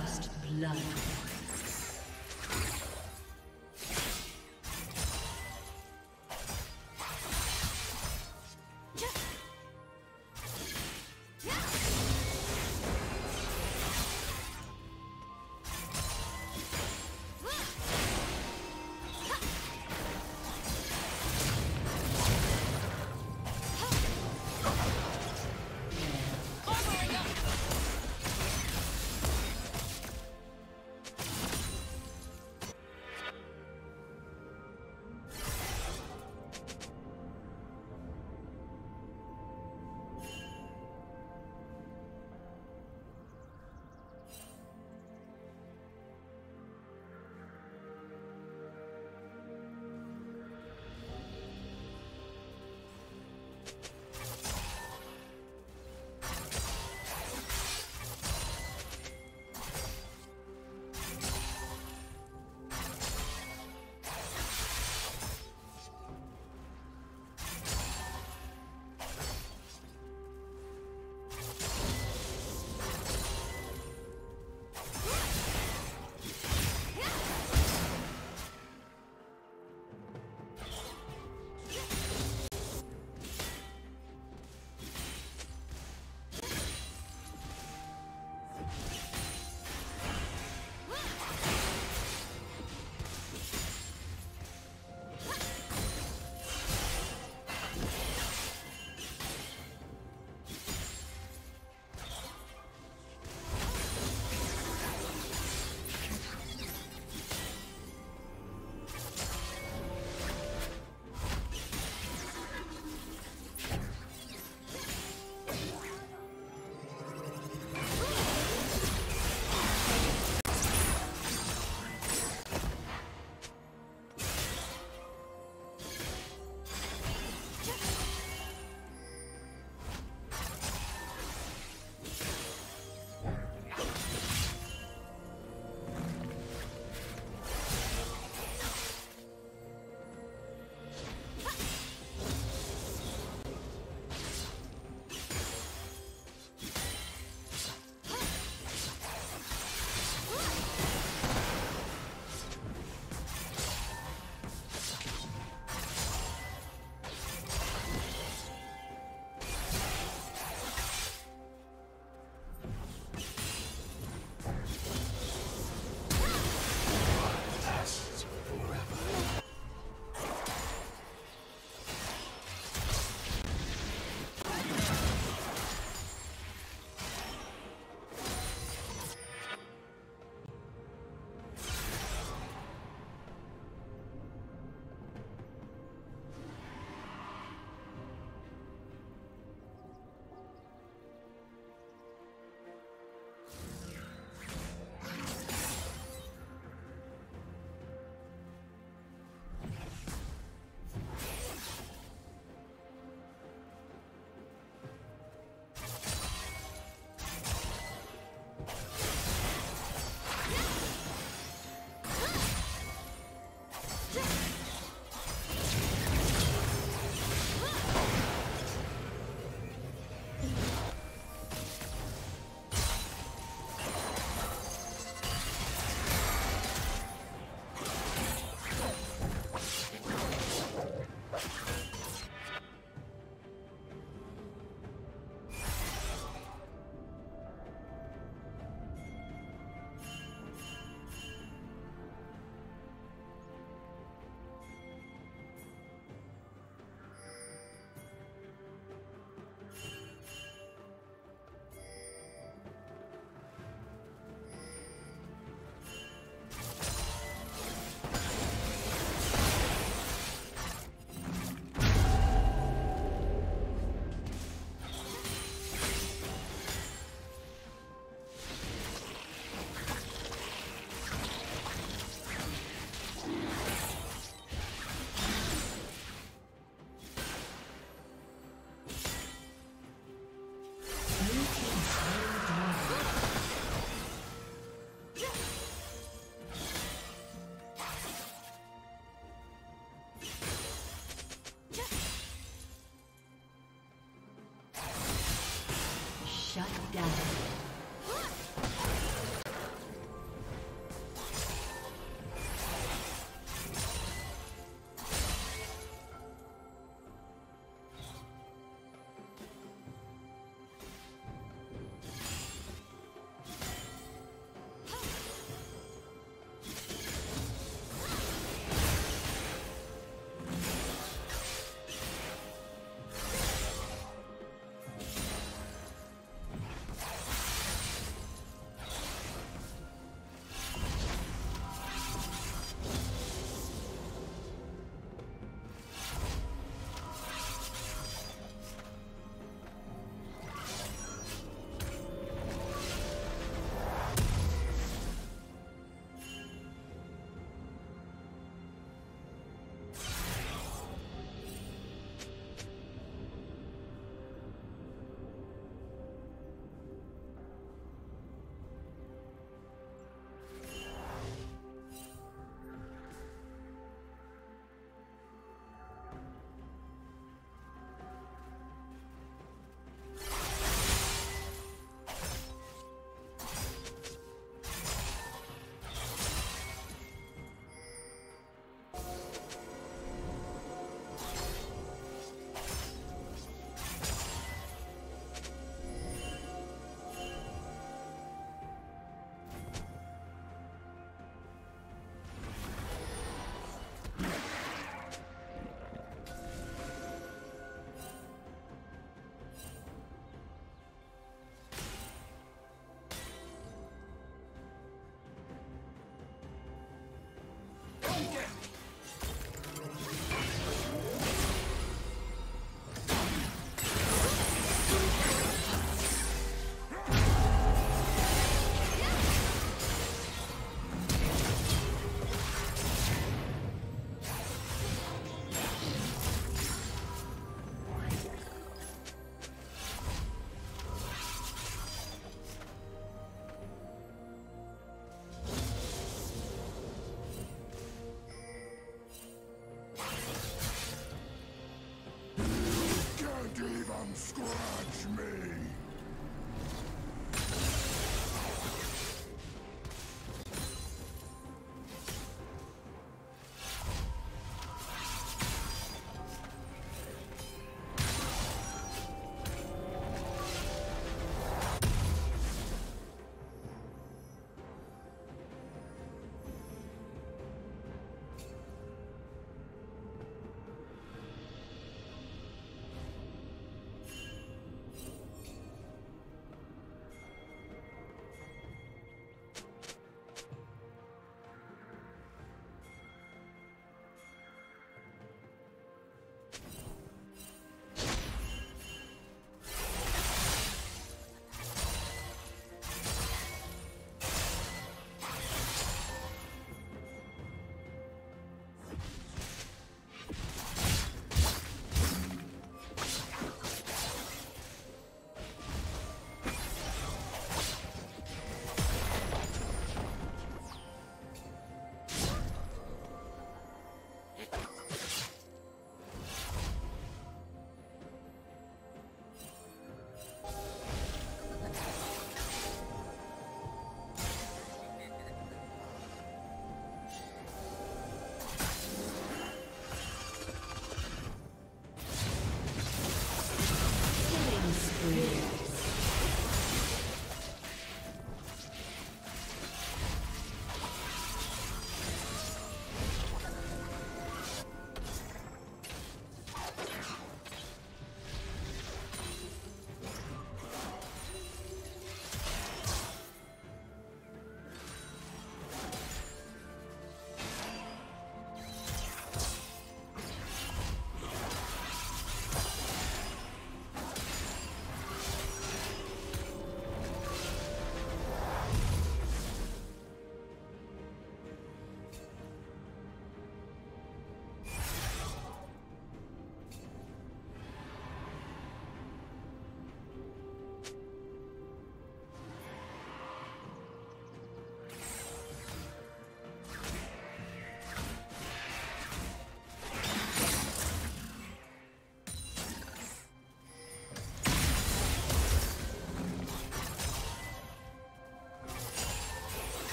First blood. down.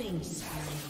Killing spree.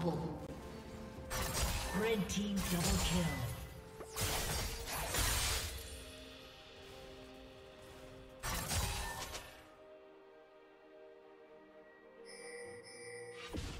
Unstoppable. Red team double kill. you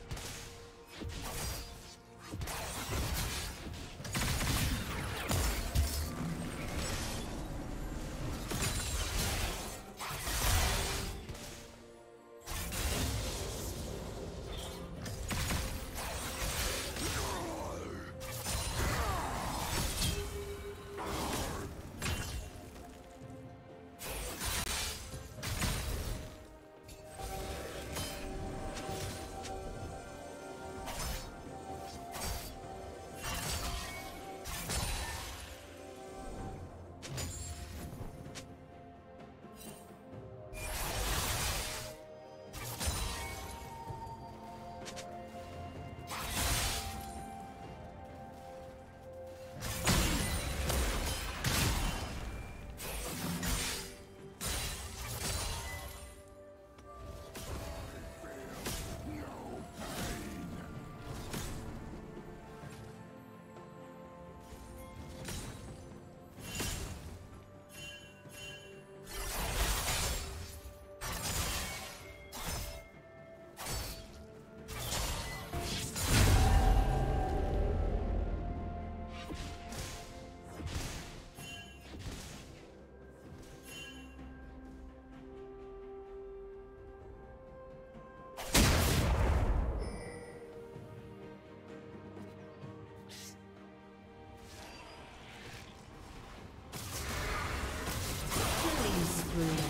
spree.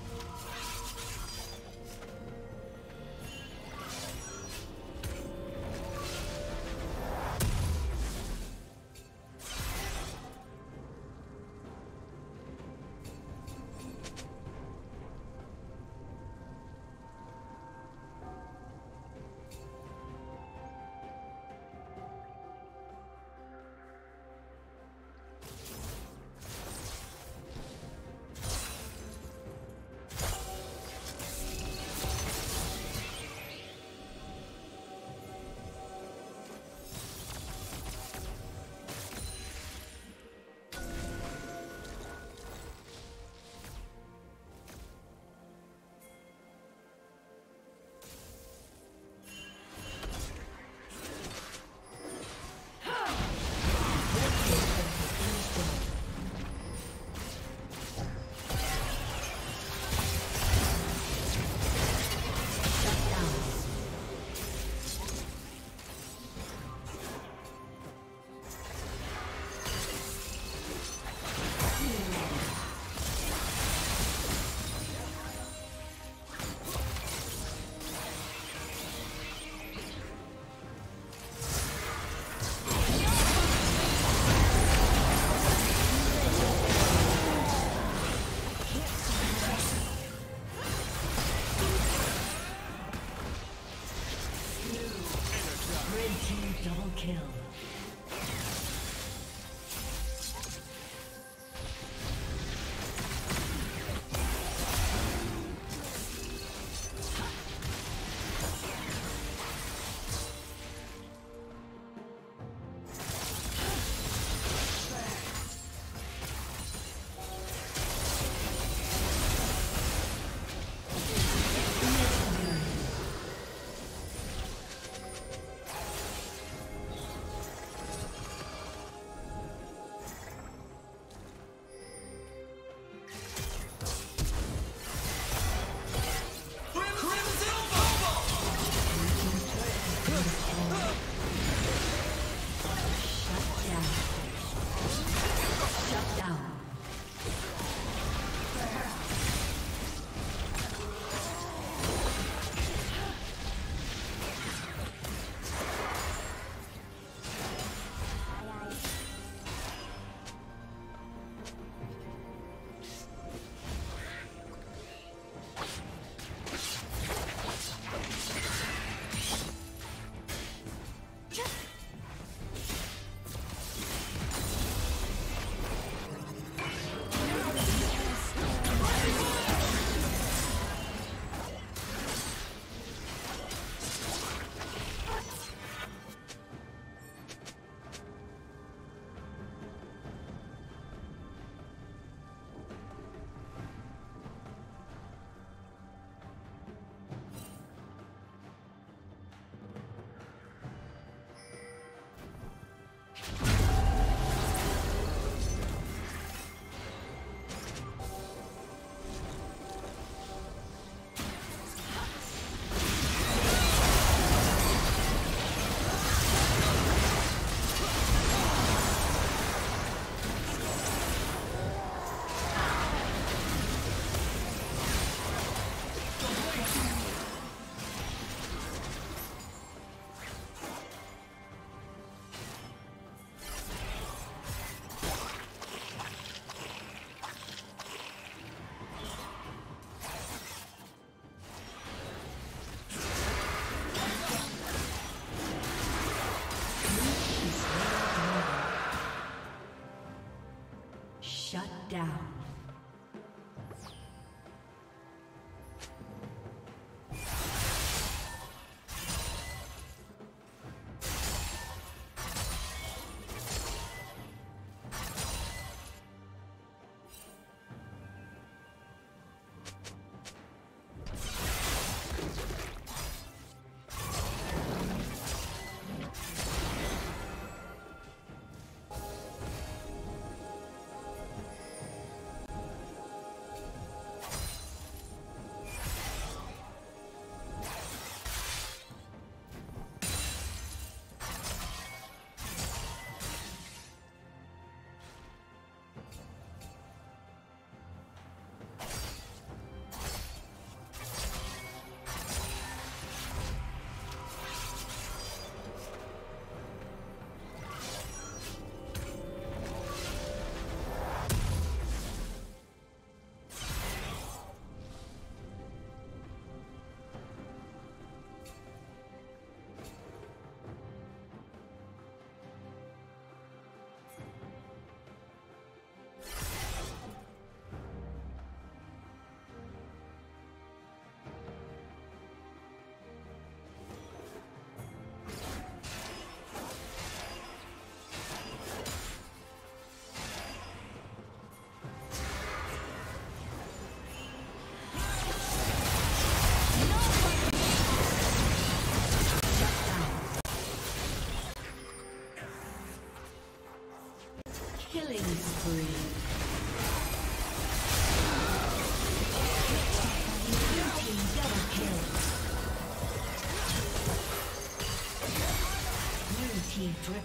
down.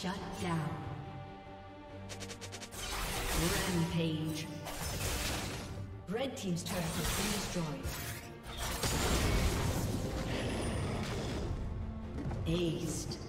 Shut down. Rampage. Red Team's turret has been destroyed. Aced.